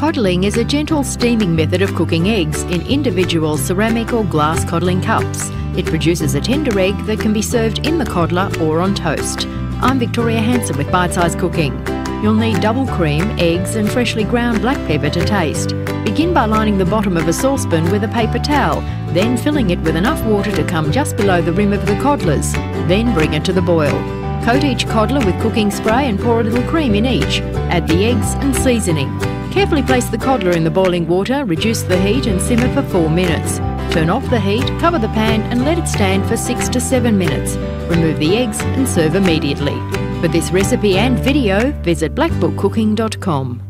Coddling is a gentle steaming method of cooking eggs in individual ceramic or glass coddling cups. It produces a tender egg that can be served in the coddler or on toast. I'm Victoria Hansen with Bite Size Cooking. You'll need double cream, eggs and freshly ground black pepper to taste. Begin by lining the bottom of a saucepan with a paper towel, then filling it with enough water to come just below the rim of the coddlers. Then bring it to the boil. Coat each coddler with cooking spray and pour a little cream in each. Add the eggs and seasoning. Carefully place the coddler in the boiling water, reduce the heat and simmer for 4 minutes. Turn off the heat, cover the pan and let it stand for 6 to 7 minutes. Remove the eggs and serve immediately. For this recipe and video, visit blackbookcooking.com.